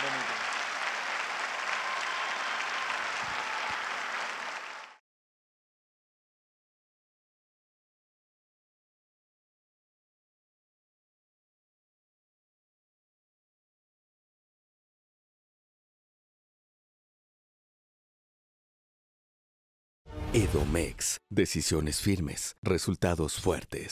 Abre micro. Edomex. Decisiones firmes, resultados fuertes.